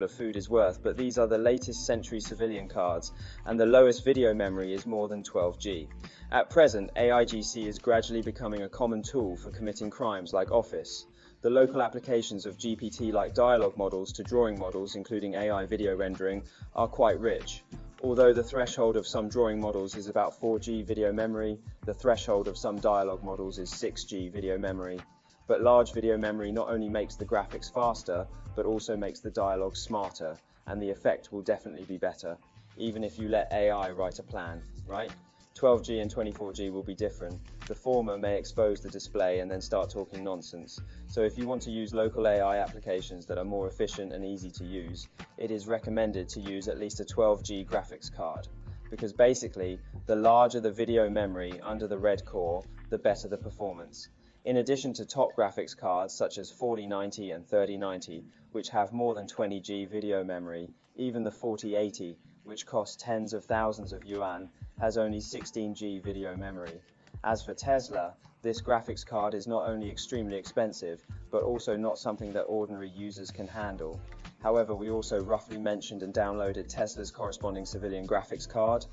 of food is worth, but these are the latest century civilian cards, and the lowest video memory is more than 12G. At present, AIGC is gradually becoming a common tool for committing crimes like Office. The local applications of GPT-like dialogue models to drawing models, including AI video rendering, are quite rich. Although the threshold of some drawing models is about 4G video memory, the threshold of some dialogue models is 6G video memory. But large video memory not only makes the graphics faster, but also makes the dialogue smarter, and the effect will definitely be better, even if you let AI write a plan, right? 12G and 24G will be different. The former may expose the display and then start talking nonsense. So if you want to use local AI applications that are more efficient and easy to use, it is recommended to use at least a 12G graphics card. Because basically, the larger the video memory under the red core, the better the performance. In addition to top graphics cards such as 4090 and 3090, which have more than 20G video memory, even the 4080, which costs tens of thousands of yuan, has only 16G video memory. As for Tesla, this graphics card is not only extremely expensive, but also not something that ordinary users can handle. However, we also roughly mentioned and downloaded Tesla's corresponding civilian graphics card,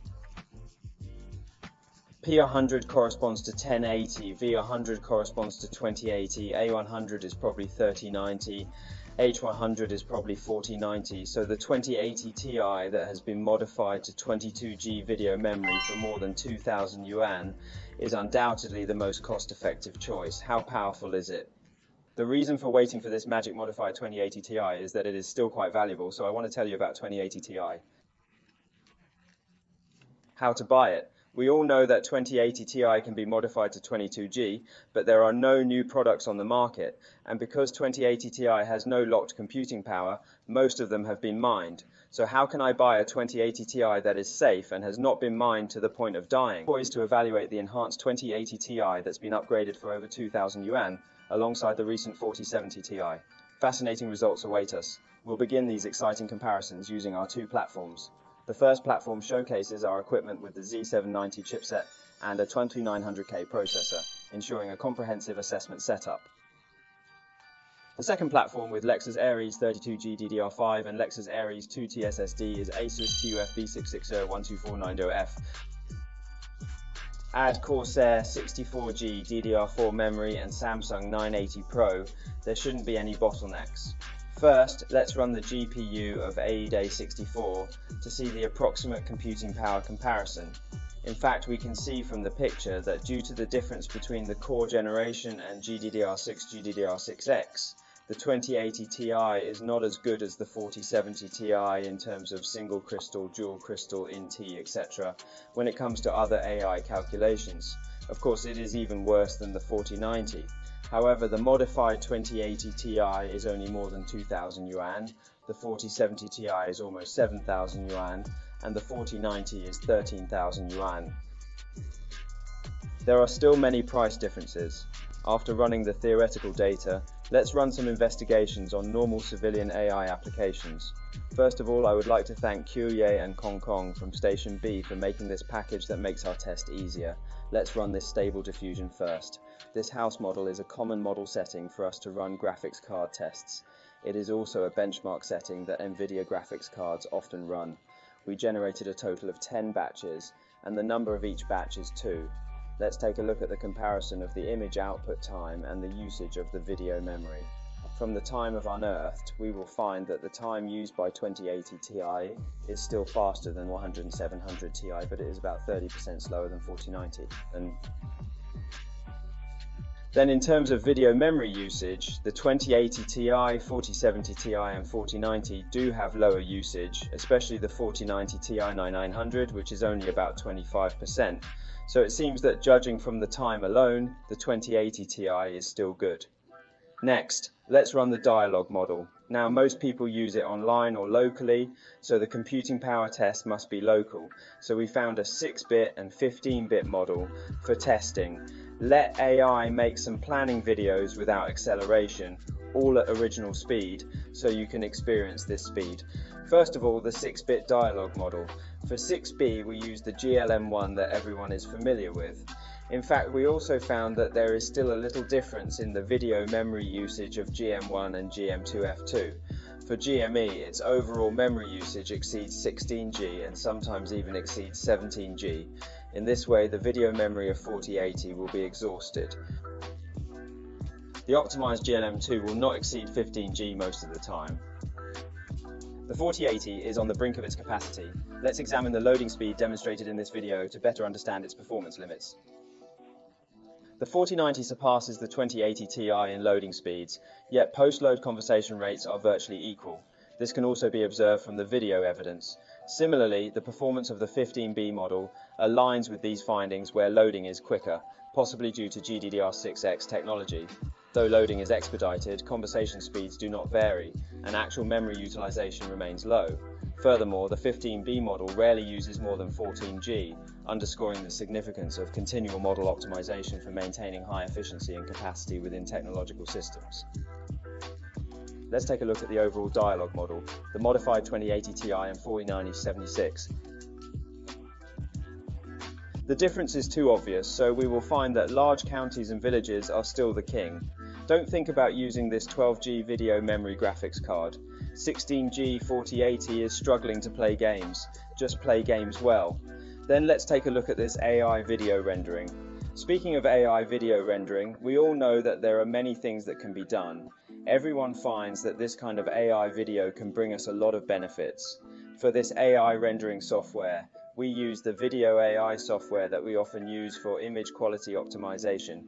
P100 corresponds to 1080, V100 corresponds to 2080, A100 is probably 3090, H100 is probably 4090, so the 2080 Ti that has been modified to 22G video memory for more than 2000 yuan is undoubtedly the most cost-effective choice. How powerful is it? The reason for waiting for this magic modified 2080 Ti is that it is still quite valuable, so I want to tell you about 2080 Ti. How to buy it. We all know that 2080 Ti can be modified to 22G, but there are no new products on the market, and because 2080 Ti has no locked computing power, most of them have been mined. So how can I buy a 2080 Ti that is safe and has not been mined to the point of dying? Poised to evaluate the enhanced 2080 Ti that's been upgraded for over 2000 yuan, alongside the recent 4070 Ti. Fascinating results await us. We'll begin these exciting comparisons using our two platforms. The first platform showcases our equipment with the Z790 chipset and a 2900K processor, ensuring a comprehensive assessment setup. The second platform with Lexar Ares 32G DDR5 and Lexar Ares 2T SSD is Asus TUF B660-12490F. Add Corsair 64G DDR4 memory and Samsung 980 Pro, there shouldn't be any bottlenecks. First, let's run the GPU of AIDA64 to see the approximate computing power comparison. In fact, we can see from the picture that due to the difference between the core generation and GDDR6 GDDR6X, the 2080 Ti is not as good as the 4070 Ti in terms of single crystal, dual crystal, INT, etc. when it comes to other AI calculations. Of course, it is even worse than the 4090. However, the modified 2080 Ti is only more than 2000 yuan, the 4070 Ti is almost 7000 yuan, and the 4090 is 13,000 yuan. There are still many price differences. After running the theoretical data, let's run some investigations on normal civilian AI applications. First of all, I would like to thank Qiuye and Kong Kong from Station B for making this package that makes our test easier. Let's run this stable diffusion first. This house model is a common model setting for us to run graphics card tests. It is also a benchmark setting that NVIDIA graphics cards often run. We generated a total of 10 batches, and the number of each batch is 2. Let's take a look at the comparison of the image output time and the usage of the video memory. From the time of unearthed, we will find that the time used by 2080 Ti is still faster than 10700 Ti, but it is about 30% slower than 4090. And then in terms of video memory usage, the 2080 Ti, 4070 Ti and 4090 do have lower usage, especially the 4090 Ti 9900, which is only about 25%. So it seems that judging from the time alone, the 2080 Ti is still good. Next, let's run the dialogue model. Now most people use it online or locally, so the computing power test must be local. So we found a 6-bit and 15-bit model for testing let AI make some planning videos without acceleration, all at original speed, so you can experience this speed. First of all, the 6-bit dialogue model. For 6B, we use the GLM1 that everyone is familiar with. In fact, we also found that there is still a little difference in the video memory usage of GM1 and GM2F2. For GME, its overall memory usage exceeds 16G and sometimes even exceeds 17G. In this way, the video memory of 4080 will be exhausted. The optimized GLM2 will not exceed 15G most of the time. The 4080 is on the brink of its capacity. Let's examine the loading speed demonstrated in this video to better understand its performance limits. The 4090 surpasses the 2080 Ti in loading speeds, yet post-load conversation rates are virtually equal. This can also be observed from the video evidence. Similarly, the performance of the 15B model aligns with these findings where loading is quicker, possibly due to GDDR6X technology. Though loading is expedited, conversation speeds do not vary, and actual memory utilization remains low. Furthermore, the 15B model rarely uses more than 14G, underscoring the significance of continual model optimization for maintaining high efficiency and capacity within technological systems. Let's take a look at the overall dialog model, the modified 2080 Ti and 4090-76. The difference is too obvious, so we will find that large counties and villages are still the king. Don't think about using this 12G video memory graphics card. 16G 4080 is struggling to play games. Just play games well. Then let's take a look at this AI video rendering. Speaking of AI video rendering, we all know that there are many things that can be done. Everyone finds that this kind of AI video can bring us a lot of benefits. For this AI rendering software, we use the video AI software that we often use for image quality optimization.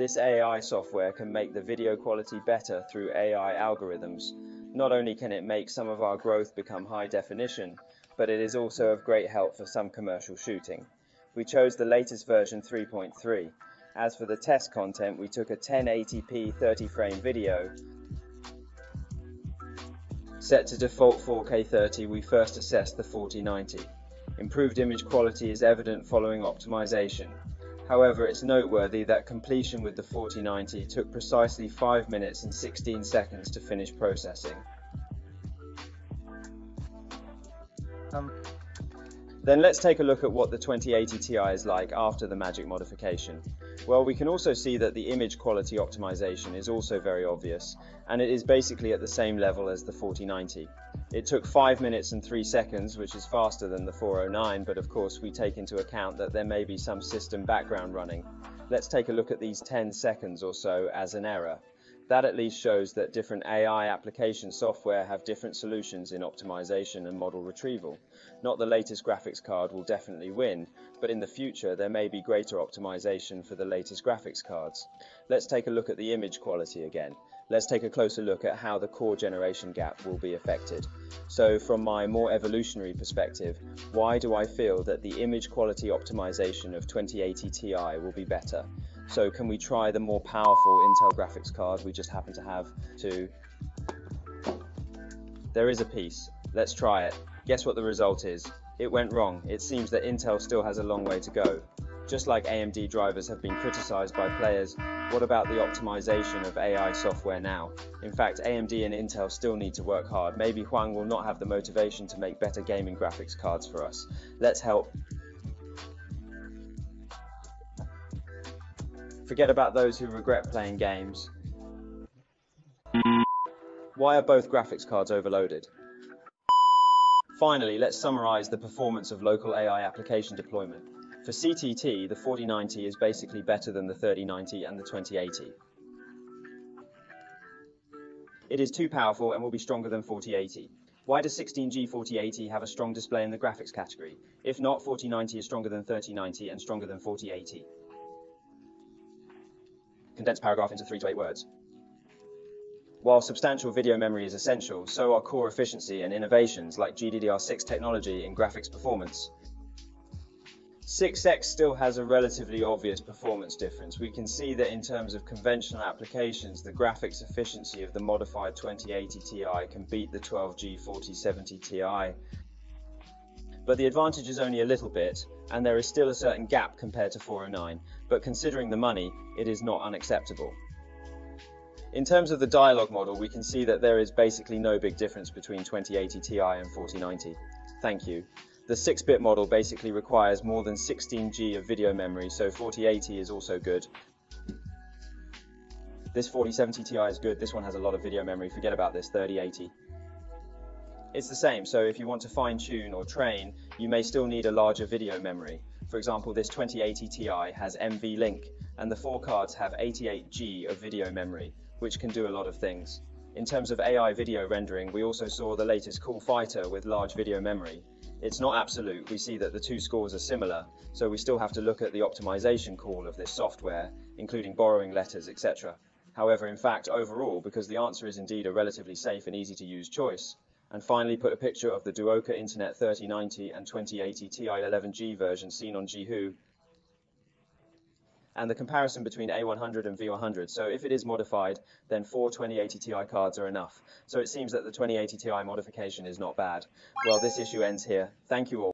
This AI software can make the video quality better through AI algorithms. Not only can it make some of our growth become high definition, but it is also of great help for some commercial shooting. We chose the latest version 3.3. As for the test content, we took a 1080p 30 frame video. Set to default 4K 30, we first assessed the 4090. Improved image quality is evident following optimization. However, it's noteworthy that completion with the 4090 took precisely 5 minutes and 16 seconds to finish processing. Um, then let's take a look at what the 2080 Ti is like after the magic modification. Well, we can also see that the image quality optimization is also very obvious, and it is basically at the same level as the 4090. It took 5 minutes and 3 seconds, which is faster than the 409, but of course we take into account that there may be some system background running. Let's take a look at these 10 seconds or so as an error. That at least shows that different AI application software have different solutions in optimization and model retrieval. Not the latest graphics card will definitely win, but in the future there may be greater optimization for the latest graphics cards. Let's take a look at the image quality again. Let's take a closer look at how the core generation gap will be affected. So from my more evolutionary perspective, why do I feel that the image quality optimization of 2080 Ti will be better? So can we try the more powerful Intel graphics card we just happen to have to... There is a piece. Let's try it. Guess what the result is? It went wrong. It seems that Intel still has a long way to go. Just like AMD drivers have been criticized by players, what about the optimization of AI software now? In fact, AMD and Intel still need to work hard. Maybe Huang will not have the motivation to make better gaming graphics cards for us. Let's help Forget about those who regret playing games. Why are both graphics cards overloaded? Finally, let's summarize the performance of local AI application deployment. For CTT, the 4090 is basically better than the 3090 and the 2080. It is too powerful and will be stronger than 4080. Why does 16G 4080 have a strong display in the graphics category? If not, 4090 is stronger than 3090 and stronger than 4080 condense paragraph into three to eight words. While substantial video memory is essential, so are core efficiency and innovations like GDDR6 technology in graphics performance. 6X still has a relatively obvious performance difference. We can see that in terms of conventional applications, the graphics efficiency of the modified 2080 Ti can beat the 12G 4070 Ti. But the advantage is only a little bit, and there is still a certain gap compared to 409, but considering the money, it is not unacceptable. In terms of the dialog model, we can see that there is basically no big difference between 2080 Ti and 4090. Thank you. The 6-bit model basically requires more than 16G of video memory, so 4080 is also good. This 4070 Ti is good, this one has a lot of video memory, forget about this 3080. It's the same, so if you want to fine tune or train, you may still need a larger video memory. For example, this 2080 Ti has NVLink, and the four cards have 88G of video memory, which can do a lot of things. In terms of AI video rendering, we also saw the latest Cool Fighter with large video memory. It's not absolute, we see that the two scores are similar, so we still have to look at the optimization call of this software, including borrowing letters, etc. However, in fact, overall, because the answer is indeed a relatively safe and easy to use choice, and finally put a picture of the Duoka Internet 3090 and 2080 Ti11G version seen on Zhihu, and the comparison between A100 and V100. So if it is modified, then four 2080 Ti cards are enough. So it seems that the 2080 Ti modification is not bad. Well, this issue ends here. Thank you all.